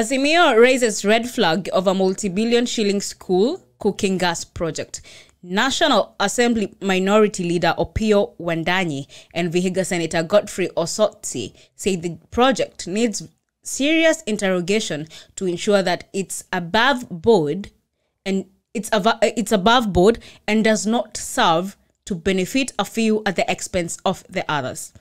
Azimio raises red flag of a multi-billion shilling school cooking gas project. National Assembly Minority Leader Opiyo Wandayi and Vihiga Senator Godfrey Osotsi say the project needs serious interrogation to ensure that it's above board and it's, av- it's above board and does not serve to benefit a few at the expense of the others.